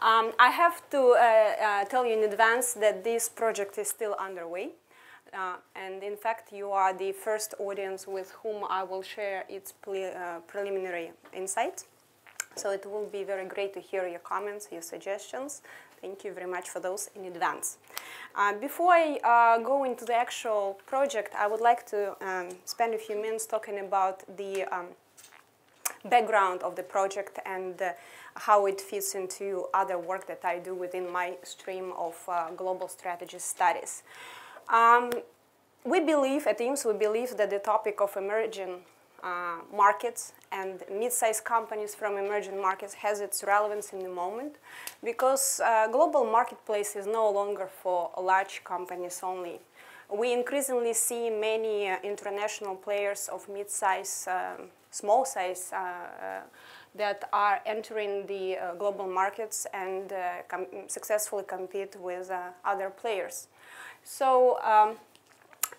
Um, I have to uh, uh, tell you in advance that this project is still underway. Uh, and in fact, you are the first audience with whom I will share its uh, preliminary insights. So it will be very great to hear your comments, your suggestions. Thank you very much for those in advance. Uh, before I uh, go into the actual project, I would like to um, spend a few minutes talking about the um, background of the project and uh, how it fits into other work that I do within my stream of uh, global strategy studies. Um, we believe, at IEMS, we believe that the topic of emerging uh, markets and mid-sized companies from emerging markets has its relevance in the moment because uh, global marketplace is no longer for large companies only. We increasingly see many uh, international players of mid-sized um, small size uh, uh, that are entering the uh, global markets and com successfully compete with other players. So um,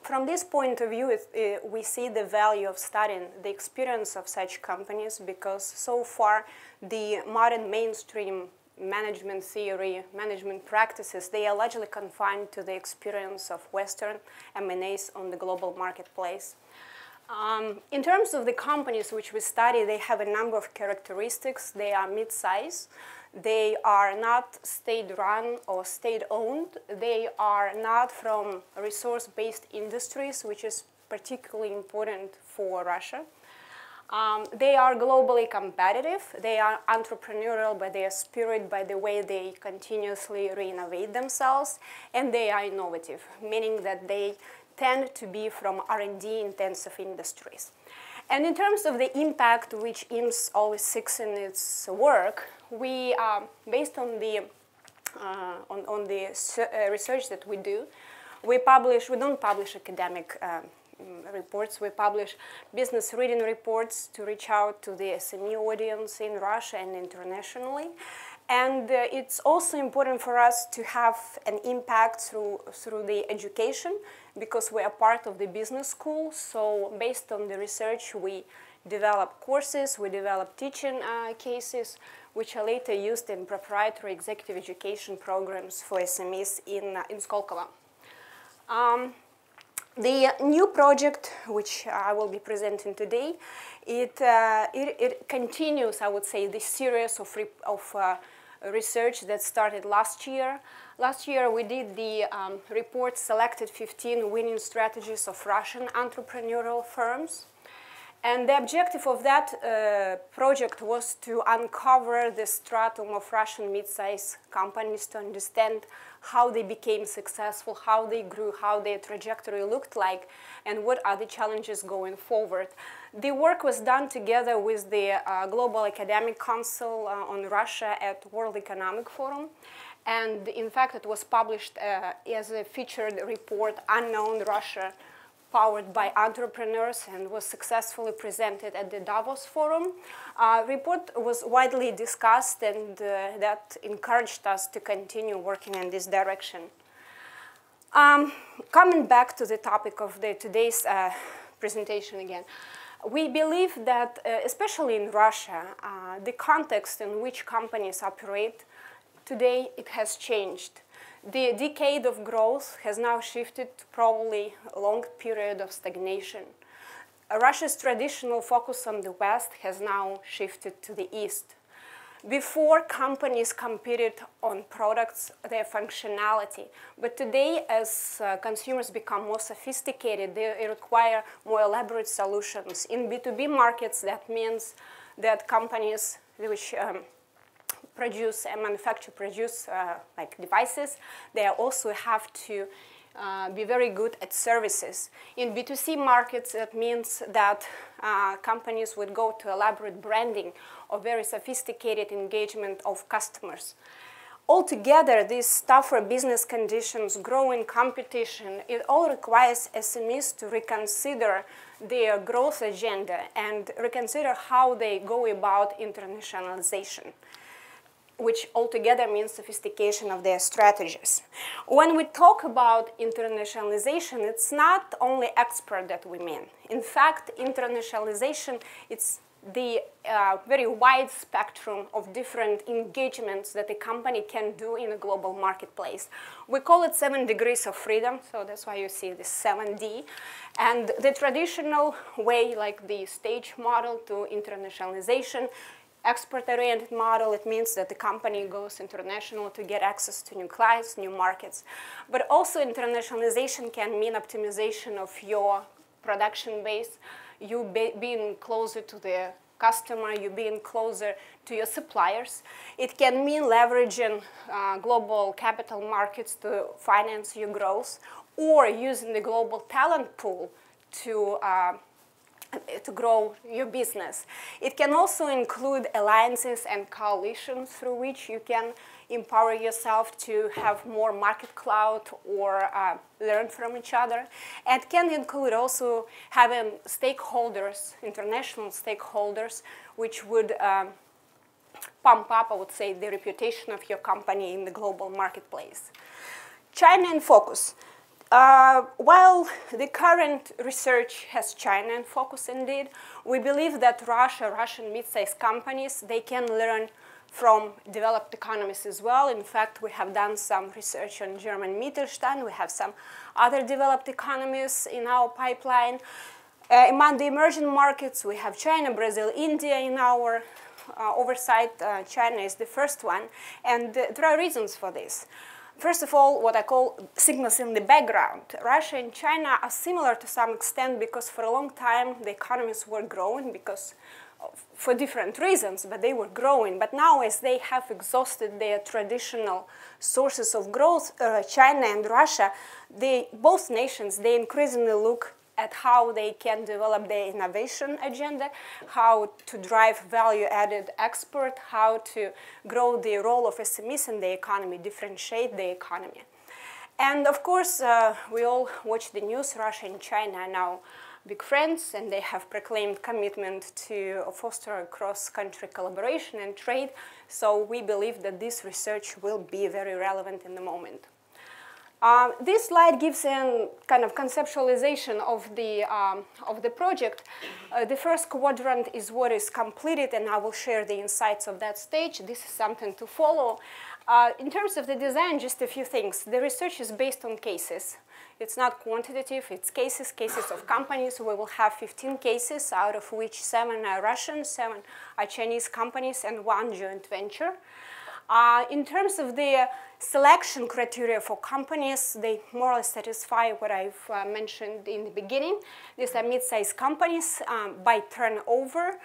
from this point of view, it, we see the value of studying the experience of such companies because so far the modern mainstream management theory, management practices, they are largely confined to the experience of Western M&As on the global marketplace. Um, in terms of the companies which we study, they have a number of characteristics. They are mid-size. They are not state-run or state-owned. They are not from resource-based industries, which is particularly important for Russia. Um, they are globally competitive. They are entrepreneurial by their spirit, by the way they continuously re-innovate themselves, and they are innovative, meaning that they tend to be from R&D intensive industries. And in terms of the impact which IEMS always seeks in its work, we, uh, based on the, uh, on, on, the uh, research that we do, we publish, we don't publish academic uh, reports, we publish business reading reports to reach out to the SME audience in Russia and internationally. And uh, it's also important for us to have an impact through, through the education because we are part of the business school. So based on the research, we develop courses, we develop teaching uh, cases, which are later used in proprietary executive education programs for SMEs in, uh, in Skolkovo. Um, the new project, which I will be presenting today, it, uh, it, it, continues, I would say, the series of, of uh, research that started last year. Last year we did the um, report selected 15 winning strategies of Russian entrepreneurial firms. And the objective of that uh, project was to uncover the stratum of Russian mid-sized companies to understand how they became successful, how they grew, how their trajectory looked like, and what are the challenges going forward. The work was done together with the uh, Global Academic Council uh, on Russia at World Economic Forum. And in fact, it was published uh, as a featured report, Unknown Russia, powered by entrepreneurs and was successfully presented at the Davos Forum. Uh, report was widely discussed and uh, that encouraged us to continue working in this direction. Um, coming back to the topic of the, today's uh, presentation again, we believe that, uh, especially in Russia, uh, the context in which companies operate today, it has changed. The decade of growth has now shifted to probably a long period of stagnation. Russia's traditional focus on the West has now shifted to the East. Before, companies competed on products, their functionality. But today, as uh, consumers become more sophisticated, they require more elaborate solutions. In B2B markets, that means that companies which um, produce and manufacture, produce uh, like devices, they also have to uh, be very good at services. In B2C markets, that means that uh, companies would go to elaborate branding or very sophisticated engagement of customers. Altogether, these tougher business conditions, growing competition, it all requires SMEs to reconsider their growth agenda and reconsider how they go about internationalization which altogether means sophistication of their strategies. When we talk about internationalization, it's not only export that we mean. In fact, internationalization, it's the uh, very wide spectrum of different engagements that a company can do in a global marketplace. We call it seven degrees of freedom, so that's why you see this 7D. And the traditional way, like the stage model to internationalization, export-oriented model, it means that the company goes international to get access to new clients, new markets. But also internationalization can mean optimization of your production base, you be, being closer to the customer, you being closer to your suppliers. It can mean leveraging uh, global capital markets to finance your growth or using the global talent pool to uh, to grow your business. It can also include alliances and coalitions through which you can empower yourself to have more market clout or uh, learn from each other. And can include also having stakeholders, international stakeholders, which would um, pump up, I would say, the reputation of your company in the global marketplace. China in focus. Uh, while the current research has China in focus indeed, we believe that Russia, Russian mid-sized companies, they can learn from developed economies as well. In fact, we have done some research on German Mittelstand. We have some other developed economies in our pipeline. Uh, among the emerging markets, we have China, Brazil, India in our uh, oversight. Uh, China is the first one, and there are reasons for this. First of all, what I call signals in the background. Russia and China are similar to some extent because for a long time the economies were growing because for different reasons, but they were growing. But now, as they have exhausted their traditional sources of growth, uh, China and Russia, they, both nations, they increasingly look at how they can develop their innovation agenda, how to drive value-added export, how to grow the role of SMEs in the economy, differentiate the economy. And of course, uh, we all watch the news, Russia and China are now big friends, and they have proclaimed commitment to foster cross-country collaboration and trade. So we believe that this research will be very relevant in the moment. Uh, this slide gives a kind of conceptualization of the, um, of the project. Uh, the first quadrant is what is completed, and I will share the insights of that stage. This is something to follow. Uh, in terms of the design, just a few things. The research is based on cases. It's not quantitative, it's cases, cases of companies. We will have 15 cases, out of which seven are Russian, seven are Chinese companies, and one joint venture. Uh, in terms of the selection criteria for companies, they more or less satisfy what I've uh, mentioned in the beginning. These are mid-sized companies um, by turnover.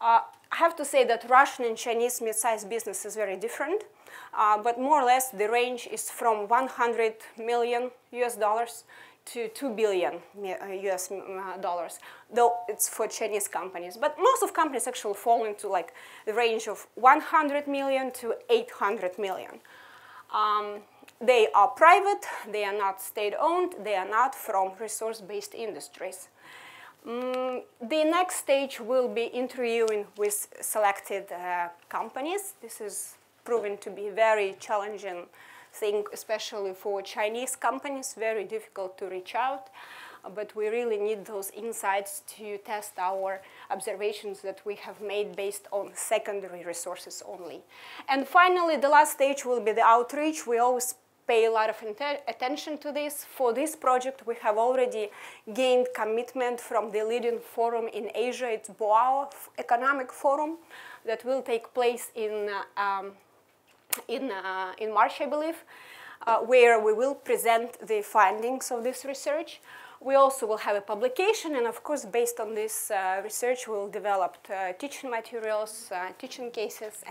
Uh, I have to say that Russian and Chinese mid-sized business is very different. Uh, but more or less the range is from 100 million US dollars to 2 billion US uh, dollars, though it's for Chinese companies. But most of companies actually fall into like the range of 100 million to 800 million. Um, they are private, they are not state-owned, they are not from resource-based industries. Mm, the next stage will be interviewing with selected uh, companies. This is proven to be very challenging thing, especially for Chinese companies, very difficult to reach out. But we really need those insights to test our observations that we have made based on secondary resources only. And finally, the last stage will be the outreach. We always pay a lot of attention to this. For this project, we have already gained commitment from the leading forum in Asia. It's Boao Economic Forum that will take place in uh, um, in, uh, in March, I believe, uh, where we will present the findings of this research. We also will have a publication, and of course, based on this uh, research, we'll develop uh, teaching materials, uh, teaching cases,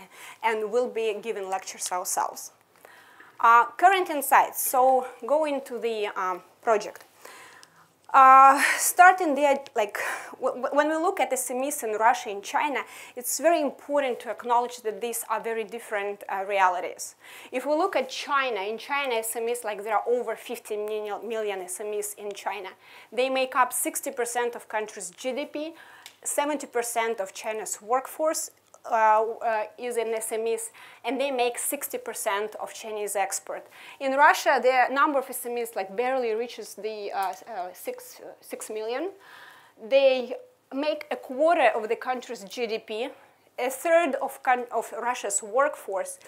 and, we'll be giving lectures ourselves. Uh, current insights. So, going to the um, project. Uh, starting there, like when we look at SMEs in Russia and China, it's very important to acknowledge that these are very different uh, realities. If we look at China, in China, SMEs, like there are over 50 million, SMEs in China. They make up 60% of country's GDP, 70% of China's workforce, is in SMEs, and they make 60% of Chinese export. In Russia, the number of SMEs like barely reaches the uh, uh, six, uh, 6 million. They make a quarter of the country's GDP, a third of, of Russia's workforce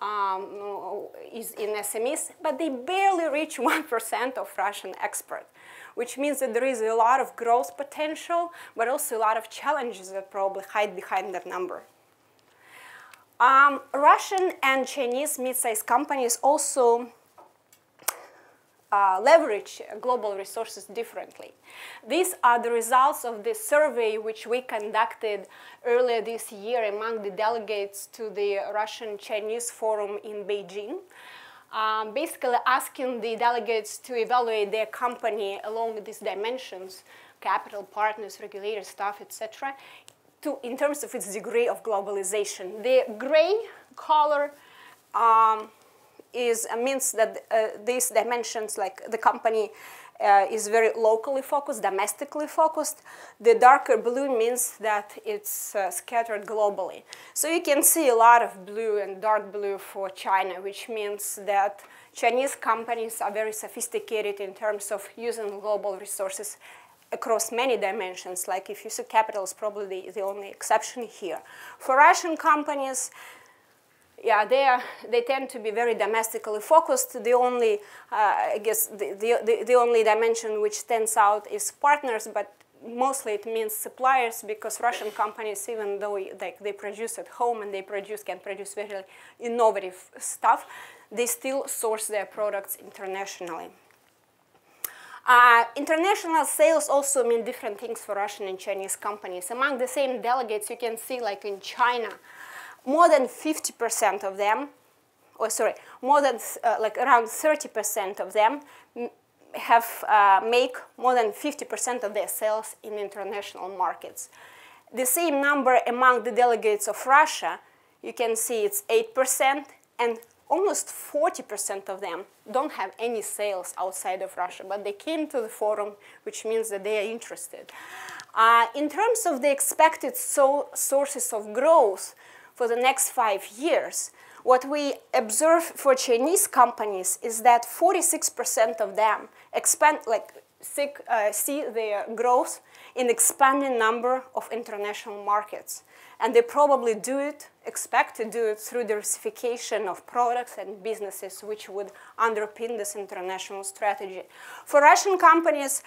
um, is in SMEs, but they barely reach 1% of Russian export, which means that there is a lot of growth potential, but also a lot of challenges that probably hide behind that number. Um, Russian and Chinese mid-sized companies also uh, leverage global resources differently. These are the results of the survey which we conducted earlier this year among the delegates to the Russian-Chinese Forum in Beijing. Um, basically asking the delegates to evaluate their company along these dimensions, capital, partners, regulators, staff, etc., to, in terms of its degree of globalization. The gray color um, is uh, means that uh, these dimensions, like the company uh, is very locally focused, domestically focused. The darker blue means that it's uh, scattered globally. So you can see a lot of blue and dark blue for China, which means that Chinese companies are very sophisticated in terms of using global resources across many dimensions. Like if you see capital is probably the, only exception here. For Russian companies, yeah, they, are, they tend to be very domestically focused. The only, uh, I guess, the, the, the only dimension which stands out is partners, but mostly it means suppliers because Russian companies, even though they, they produce at home and they produce, can produce very innovative stuff, they still source their products internationally. Uh, international sales also mean different things for Russian and Chinese companies. Among the same delegates, you can see like in China, more than 50% of them, or oh, sorry, more than uh, like around 30% of them have uh, make more than 50% of their sales in international markets. The same number among the delegates of Russia, you can see it's 8%, and almost 40% of them don't have any sales outside of Russia, but they came to the forum, which means that they are interested. Uh, in terms of the expected so sources of growth, for the next five years, what we observe for Chinese companies is that 46% of them expand, like, uh, see their growth in expanding number of international markets. And they probably do it, expect to do it through diversification of products and businesses which would underpin this international strategy. For Russian companies,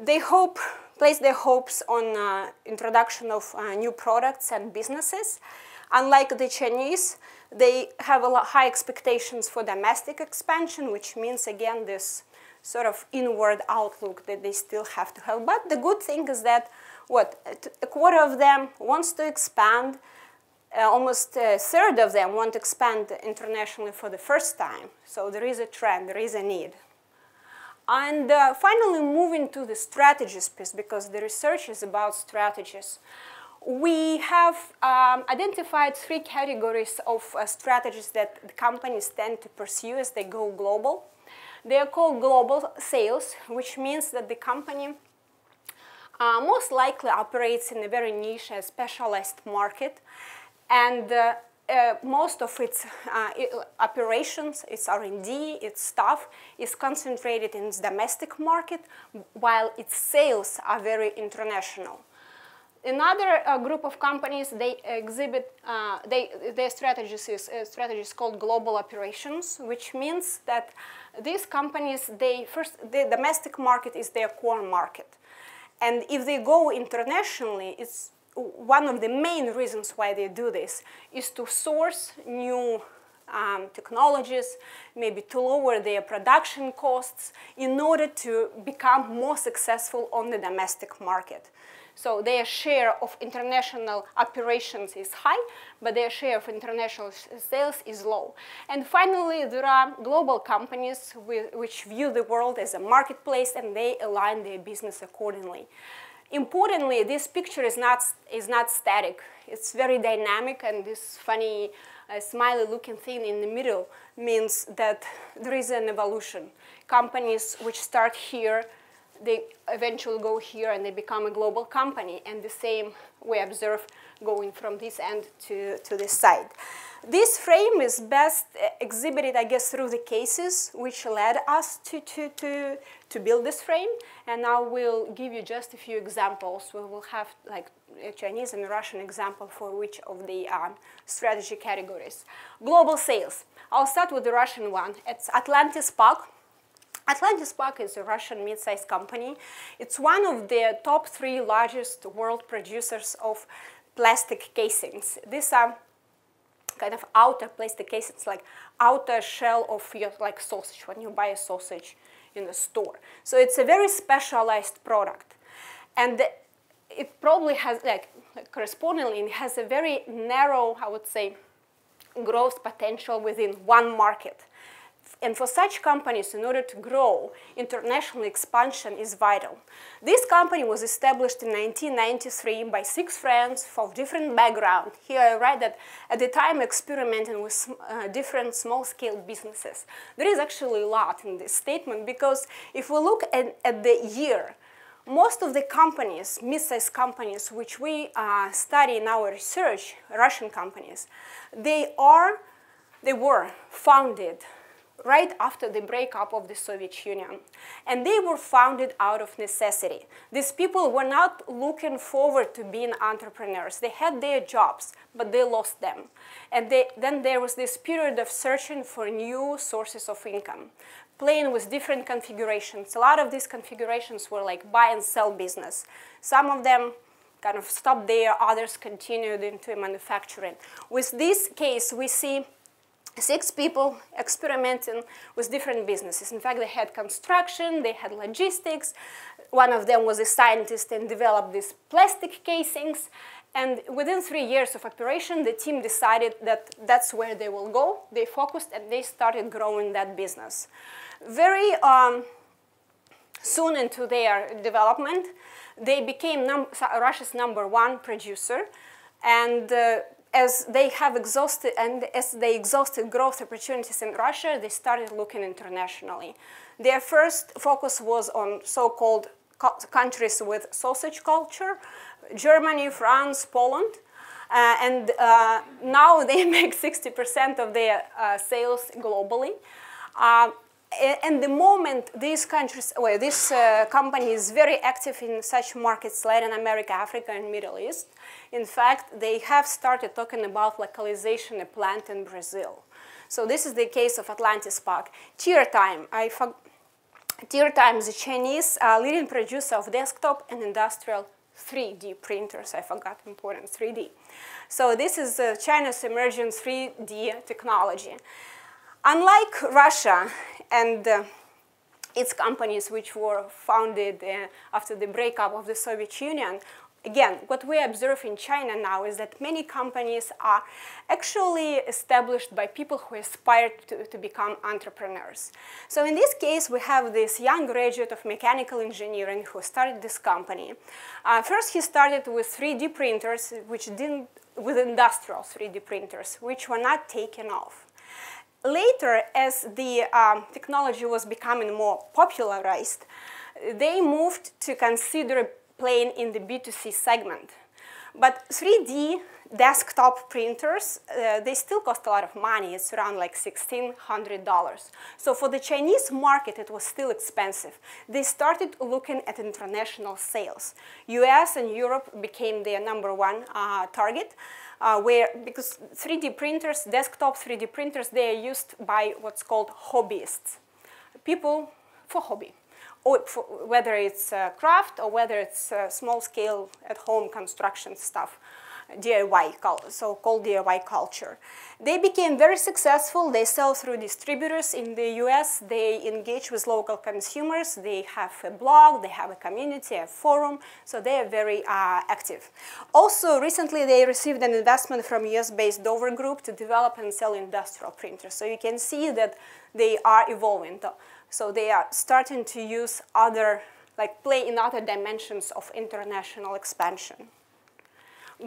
they hope, place their hopes on uh, introduction of uh, new products and businesses. Unlike the Chinese, they have a lot high expectations for domestic expansion, which means, again, this sort of inward outlook that they still have to have. But the good thing is that, what, a quarter of them wants to expand, uh, almost a third of them want to expand internationally for the first time. So there is a trend, there is a need. And uh, finally, moving to the strategies piece, because the research is about strategies we have um, identified three categories of uh, strategies that the companies tend to pursue as they go global. They are called global sales, which means that the company uh, most likely operates in a very niche and specialized market. And uh, uh, most of its uh, operations, its R&D, its staff is concentrated in its domestic market, while its sales are very international. Another uh, group of companies, they exhibit, uh, they, their strategies is, uh, strategies called global operations, which means that these companies, they first, the domestic market is their core market. And if they go internationally, it's one of the main reasons why they do this is to source new um, technologies, maybe to lower their production costs in order to become more successful on the domestic market. So their share of international operations is high, but their share of international sales is low. And finally, there are global companies with, which view the world as a marketplace and they align their business accordingly. Importantly, this picture is not, is not static. It's very dynamic and this funny uh, smiley looking thing in the middle means that there is an evolution. Companies which start here they eventually go here and they become a global company. And the same we observe going from this end to, to this side. This frame is best exhibited, I guess, through the cases which led us to, to, to, to build this frame. And now we'll give you just a few examples. We will have like a Chinese and Russian example for which of the um, strategy categories. Global sales. I'll start with the Russian one. It's Atlantis PAK. Atlantis PAK is a Russian mid-sized company. It's one of the top three largest world producers of plastic casings. These are kind of outer plastic casings, like outer shell of your like sausage when you buy a sausage in a store. So it's a very specialized product, and it probably has like correspondingly it has a very narrow, I would say, growth potential within one market. And for such companies, in order to grow, international expansion is vital. This company was established in 1993 by six friends from different background. Here I write that at the time experimenting with uh, different small-scale businesses. There is actually a lot in this statement because if we look at, at the year, most of the companies, mid-sized companies, which we uh, study in our research, Russian companies, they are, they were founded right after the breakup of the Soviet Union. And they were founded out of necessity. These people were not looking forward to being entrepreneurs. They had their jobs, but they lost them. And they, then there was this period of searching for new sources of income, playing with different configurations. A lot of these configurations were like buy and sell business. Some of them kind of stopped there, others continued into manufacturing. With this case, we see six people experimenting with different businesses. In fact, they had construction, they had logistics. One of them was a scientist and developed these plastic casings. And within three years of operation, the team decided that that's where they will go. They focused and they started growing that business. Very um, soon into their development, they became num Russia's number one producer. And uh, as they have exhausted and as they exhausted growth opportunities in Russia, they started looking internationally. Their first focus was on so-called countries with sausage culture, Germany, France, Poland. Uh, and uh, now they make 60% of their uh, sales globally. Uh, and the moment these countries, well, this uh, company is very active in such markets, Latin America, Africa, and Middle East. In fact, they have started talking about localization a plant in Brazil. So this is the case of Atlantis PAK. Time, I Tiertime is a Chinese uh, leading producer of desktop and industrial 3D printers. I forgot important 3D. So this is uh, China's emerging 3D technology. Unlike Russia and uh, its companies which were founded uh, after the breakup of the Soviet Union, again, what we observe in China now is that many companies are actually established by people who aspire to, to become entrepreneurs. So in this case, we have this young graduate of mechanical engineering who started this company. Uh, first, he started with 3D printers, which didn't, with industrial 3D printers, which were not taken off. Later, as the um, technology was becoming more popularized, they moved to consider playing in the B2C segment. But 3D desktop printers, uh, they still cost a lot of money. It's around like $1,600. So for the Chinese market, it was still expensive. They started looking at international sales. US and Europe became their number one uh, target uh, where, because 3D printers, desktop 3D printers, they are used by what's called hobbyists, people for hobby, whether it's uh, craft or whether it's uh, small scale at home construction stuff. DIY, so-called DIY culture. They became very successful. They sell through distributors in the US. They engage with local consumers. They have a blog. They have a community, a forum. So they are very uh, active. Also, recently they received an investment from US-based Dover Group to develop and sell industrial printers. So you can see that they are evolving. So they are starting to use other, like play in other dimensions of international expansion.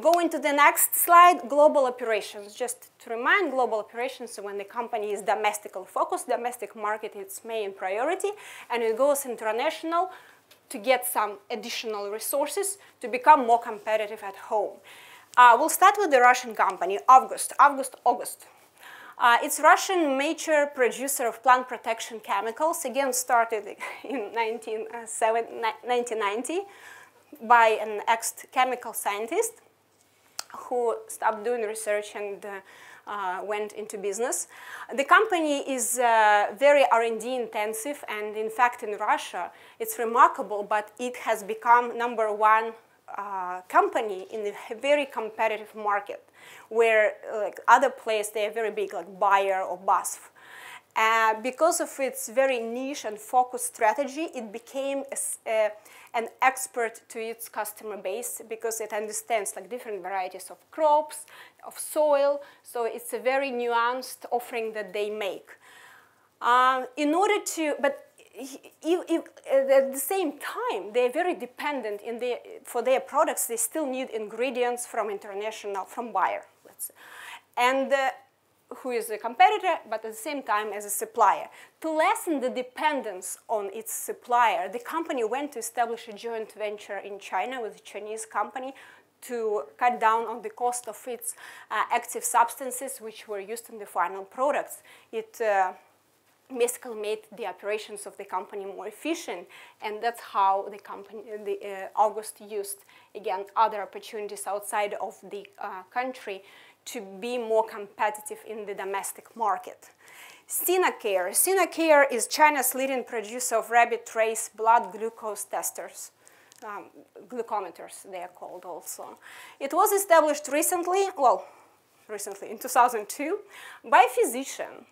Going to the next slide, global operations. Just to remind global operations, when the company is domestically focused, domestic market is main priority, and it goes international to get some additional resources to become more competitive at home. Uh, we'll start with the Russian company, August, August, August. Uh, it's Russian major producer of plant protection chemicals, again started in 1990 by an ex-chemical scientist who stopped doing research and uh, uh, went into business. The company is uh, very R&D intensive, and in fact, in Russia, it's remarkable, but it has become number one uh, company in a very competitive market, where like other places they are very big, like Bayer or BASF. Uh, because of its very niche and focused strategy, it became a an expert to its customer base because it understands like different varieties of crops, of soil. So it's a very nuanced offering that they make. Uh, in order to, but if, at the same time, they're very dependent in for their products. They still need ingredients from international, from Bayer, let's say. And uh, who is a competitor, but at the same time as a supplier. To lessen the dependence on its supplier, the company went to establish a joint venture in China with a Chinese company to cut down on the cost of its uh, active substances which were used in the final products. It uh, basically made the operations of the company more efficient, and that's how the company, the, uh, August used, again, other opportunities outside of the uh, country to be more competitive in the domestic market. Sinocare. Sinocare is China's leading producer of rabbit trace blood glucose testers. Um, glucometers, they are called also. It was established recently, well, recently in 2002, by a physician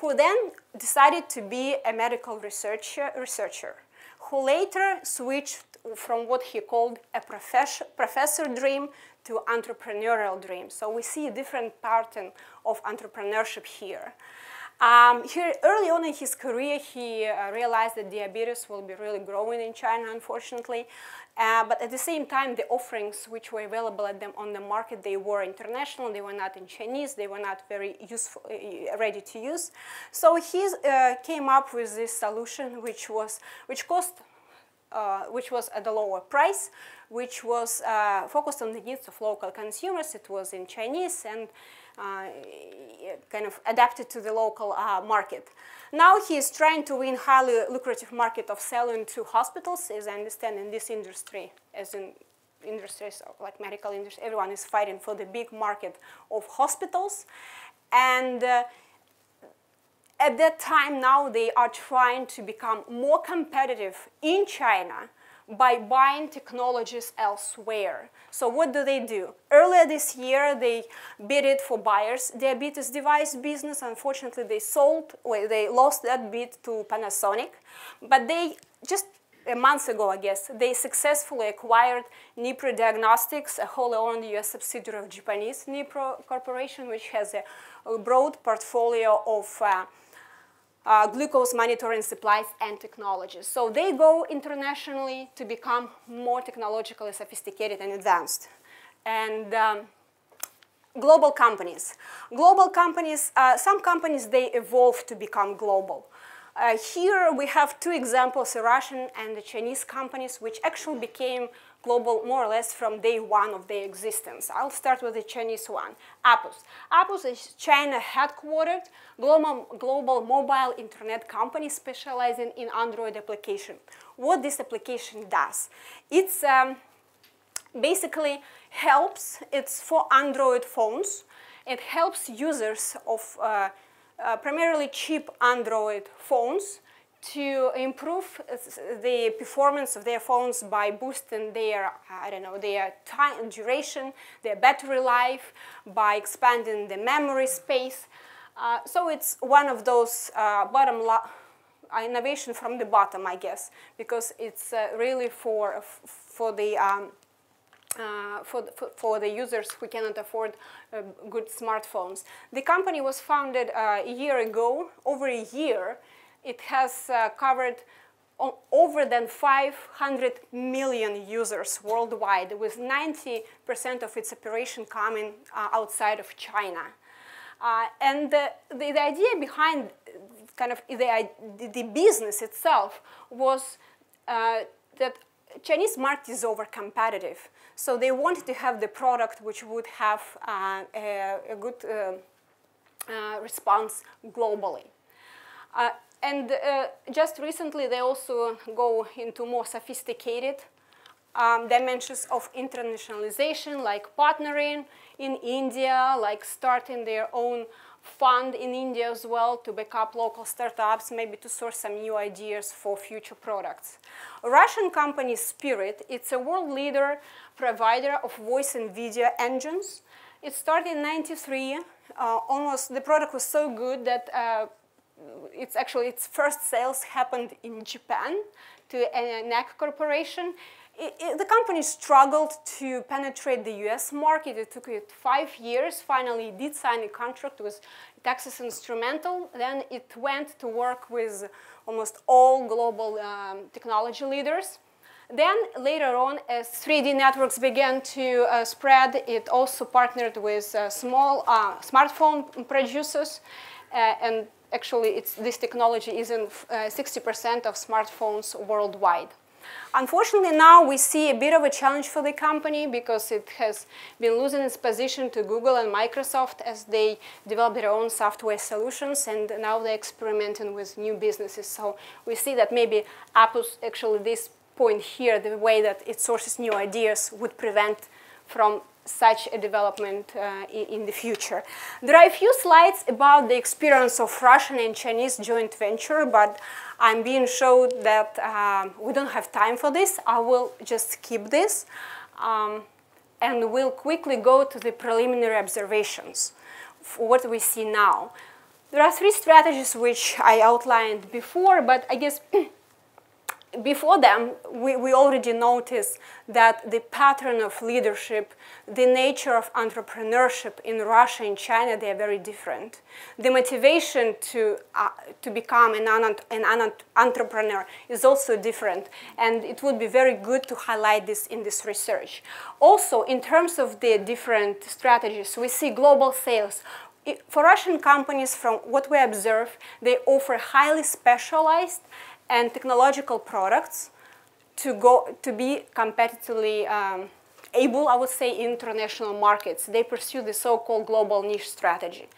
who then decided to be a medical researcher, researcher who later switched from what he called a professor, professor dream to entrepreneurial dream. So we see a different pattern of entrepreneurship here. Um, here, early on in his career, he uh, realized that diabetes will be really growing in China, unfortunately. Uh, but at the same time, the offerings which were available at them on the market, they were international, they were not in Chinese, they were not very useful, uh, ready to use. So he uh, came up with this solution, which was, which cost uh, which was at a lower price, which was uh, focused on the needs of local consumers. It was in Chinese and kind of adapted to the local uh, market. Now he is trying to win highly lucrative market of selling to hospitals, as I understand in this industry, as in industries like medical industry, everyone is fighting for the big market of hospitals. And uh, at that time now they are trying to become more competitive in China by buying technologies elsewhere. So what do they do? Earlier this year, they bid it for Bayer's diabetes device business. Unfortunately, they sold, well, they lost that bid to Panasonic. But they just a month ago, I guess, they successfully acquired Nipro Diagnostics, a wholly owned US subsidiary of Japanese Nipro Corporation, which has a, a broad portfolio of uh, uh, glucose monitoring supplies and technologies. So they go internationally to become more technologically sophisticated and advanced. And um, global companies. Global companies, uh, some companies, they evolve to become global. Uh, here we have two examples, the Russian and the Chinese companies, which actually became global more or less from day one of their existence. I'll start with the Chinese one, Apus. Apus is China headquartered global, global mobile internet company specializing in Android application. What this application does, it's um, basically helps, it's for Android phones, it helps users of uh, uh, primarily cheap Android phones to improve the performance of their phones by boosting their, I don't know, their time duration, their battery life, by expanding the memory space. Uh, so it's one of those uh, bottom innovation from the bottom, I guess, because it's uh, really for for the um, uh, for, the, for, the users who cannot afford uh, good smartphones. The company was founded uh, a year ago, over a year, it has uh, covered over than 500 million users worldwide, with 90% of its operation coming uh, outside of China. Uh, and the, the, the, idea behind kind of the, the business itself was uh, that Chinese market is over competitive. So they wanted to have the product which would have uh, a, a, good uh, response globally. Uh, and uh, just recently, they also go into more sophisticated um, dimensions of internationalization, like partnering in India, like starting their own fund in India as well to back up local startups, maybe to source some new ideas for future products. Russian company Spirit, it's a world leader provider of voice and video engines. It started in 93. Uh, almost the product was so good that uh, it's actually its first sales happened in Japan to a NEC corporation. It, it, the company struggled to penetrate the US market. It took it five years. Finally, it did sign a contract with Texas Instruments. Then it went to work with almost all global um, technology leaders. Then later on, as 3G networks began to uh, spread, it also partnered with uh, small uh, smartphone producers uh, and actually this technology is in 60% uh, of smartphones worldwide. Unfortunately, now we see a bit of a challenge for the company because it has been losing its position to Google and Microsoft as they develop their own software solutions, and now they're experimenting with new businesses. So we see that maybe Apus actually this point here, the way that it sources new ideas would prevent from such a development uh, in, the future. There are a few slides about the experience of Russian and Chinese joint venture, but I'm being showed that um, we don't have time for this. I will just skip this. Um, and we'll quickly go to the preliminary observations for what we see now. There are three strategies which I outlined before, but I guess before them, we, we already noticed that the pattern of leadership, the nature of entrepreneurship in Russia and China, they are very different. The motivation to, uh, to become an, an entrepreneur is also different, and it would be very good to highlight this in this research. Also, in terms of the different strategies, we see global sales. For Russian companies, from what we observe, they offer highly specialized and technological products to, go, to be competitively um, able, I would say, international markets. They pursue the so-called global niche strategy.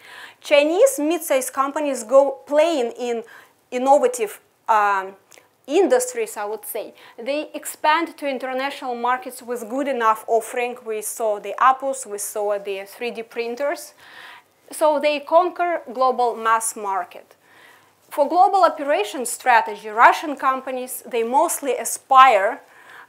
Chinese mid-sized companies go playing in innovative um, industries, I would say. They expand to international markets with good enough offering. We saw the Apus, we saw the 3D printers. So they conquer global mass market. For global operations strategy, Russian companies, they mostly aspire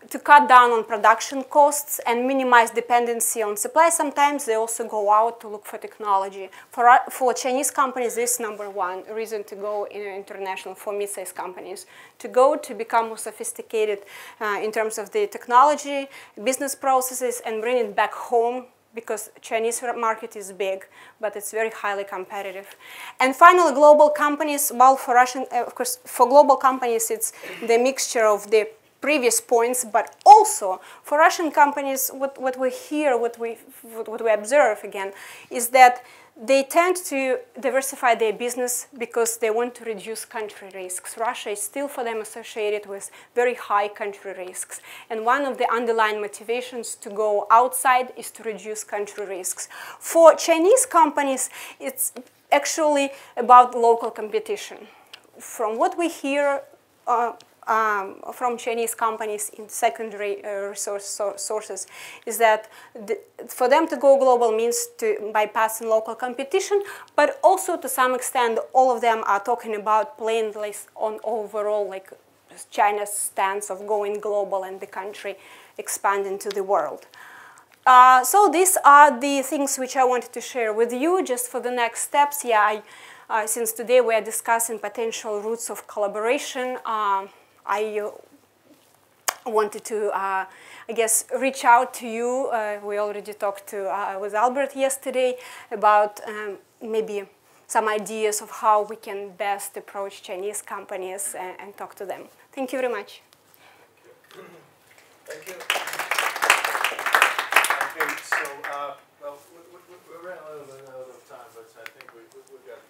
to cut down on production costs and minimize dependency on supply. Sometimes they also go out to look for technology. For, for Chinese companies, this is number one reason to go in international for mid-sized companies, to go to become more sophisticated uh, in terms of the technology, business processes, and bring it back home because Chinese market is big, but it's very highly competitive. And finally, global companies, well, for Russian, uh, of course, for global companies, it's the mixture of the previous points, but also for Russian companies, what, what we hear, what we, what we observe again, is that they tend to diversify their business because they want to reduce country risks. Russia is still for them associated with very high country risks. And one of the underlying motivations to go outside is to reduce country risks. For Chinese companies, it's actually about local competition. From what we hear, uh, um, from Chinese companies in secondary uh, resource so sources is that the, for them to go global means to bypassing local competition, but also to some extent all of them are talking about playing less on overall like China's stance of going global and the country expanding to the world. Uh, so these are the things which I wanted to share with you just for the next steps. Yeah, I, uh, since today we are discussing potential routes of collaboration. Uh, I uh, wanted to, uh, I guess, reach out to you. Uh, we already talked to, uh, with Albert yesterday about um, maybe some ideas of how we can best approach Chinese companies and, and talk to them. Thank you very much. Thank you. Okay, so, uh, we, we ran a little bit out of time, but I think we, we, we got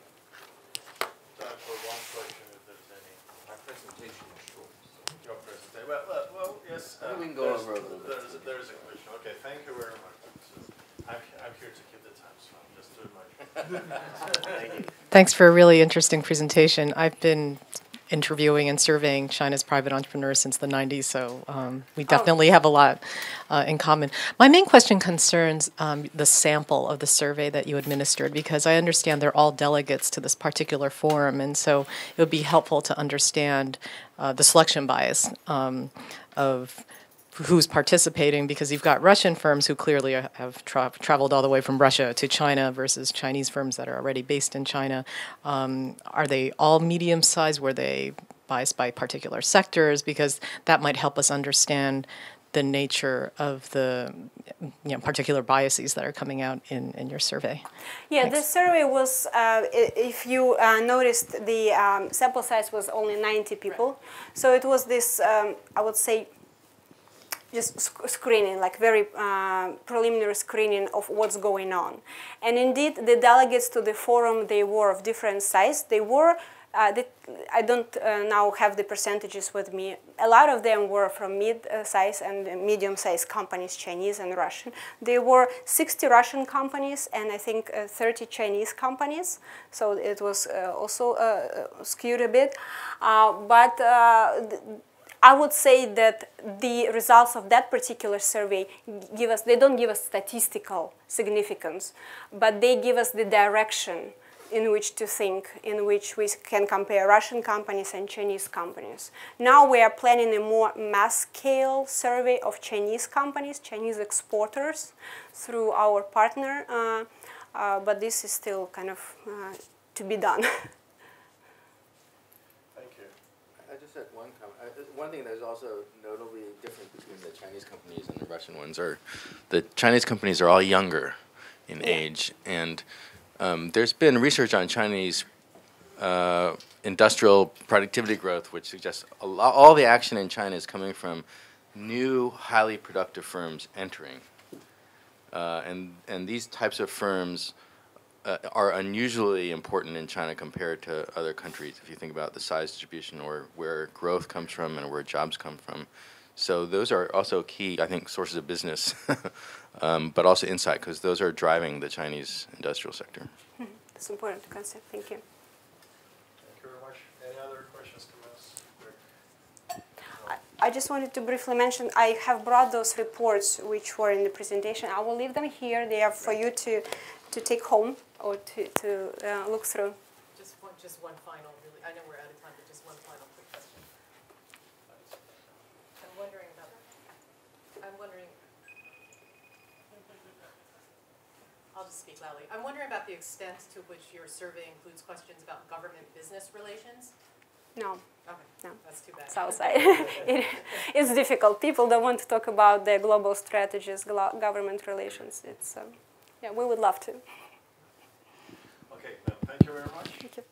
time for one question if there's any. Our presentation is short. Your presentation, well, well, well guess. I uh, we can go there's- over a little bit. There's, there's a question. Okay, thank you very much. I'm, I'm here to keep the time, so I'm just doing my. Thank you. Thanks for a really interesting presentation. I've been interviewing and surveying China's private entrepreneurs since the 90s, so um, we definitely have a lot uh, in common. My main question concerns um, the sample of the survey that you administered, because I understand they're all delegates to this particular forum, and so it would be helpful to understand uh, the selection bias um, of who's participating because you've got Russian firms who clearly have tra- traveled all the way from Russia to China versus Chinese firms that are already based in China. Um, are they all medium sized? Were they biased by particular sectors? Because that might help us understand the nature of the you know, particular biases that are coming out in, in your survey. Yeah, the survey was, uh, if you uh, noticed, the um, sample size was only 90 people. So it was this, um, I would say, just sc- screening, like very uh, preliminary screening of what's going on. And indeed, the delegates to the forum, they were of different size. They were, uh, the, I don't uh, now have the percentages with me. A lot of them were from mid-size and medium-sized companies, Chinese and Russian. There were 60 Russian companies and I think uh, 30 Chinese companies. So it was uh, also uh, skewed a bit. But I would say that the results of that particular survey give us, they don't give us statistical significance, but they give us the direction in which to think, in which we can compare Russian companies and Chinese companies. Now we are planning a more mass scale survey of Chinese companies, Chinese exporters, through our partner, uh, uh, but this is still kind of uh, to be done. Thank you. I just had one comment. I- uh, One thing that is also notably different between the Chinese companies and the Russian ones are the Chinese companies are all younger in Yeah. age, and um, there's been research on Chinese uh, industrial productivity growth, which suggests all the action in China is coming from new, highly productive firms entering, uh, and and these types of firms uh, are unusually important in China compared to other countries. If you think about the size distribution or where growth comes from and where jobs come from, so those are also key, I think, sources of business, um, but also insight because those are driving the Chinese industrial sector. it's important to consider. Thank you. Thank you very much. Any other questions, comments? I just wanted to briefly mention I have brought those reports which were in the presentation. I will leave them here. They are for you to, to take home or to, to uh, look through. Just one, just one final, really, I know we're out of time, but just one final quick question. I'm wondering about, I'm wondering, I'll just speak loudly. I'm wondering about the extent to which your survey includes questions about government-business relations? No, Okay, No. that's too bad. it's outside. it, it's difficult. People don't want to talk about their global strategies, glo- government relations. It's, um, yeah, we would love to. Okay, well, thank you very much.